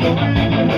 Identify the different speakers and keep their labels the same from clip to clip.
Speaker 1: So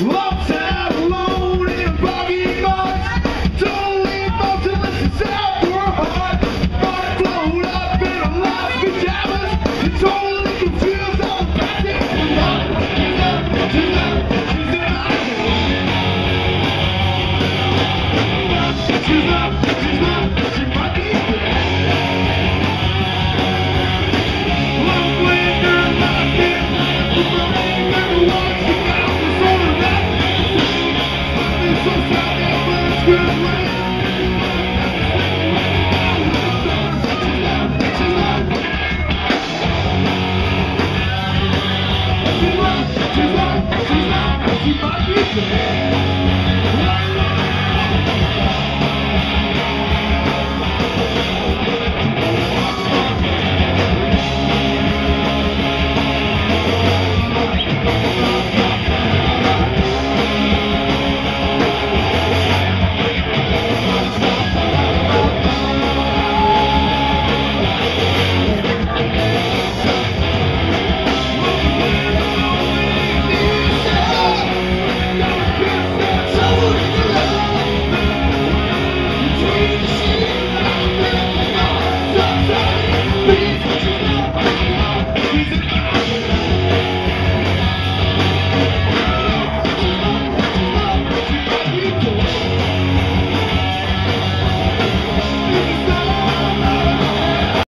Speaker 1: Long that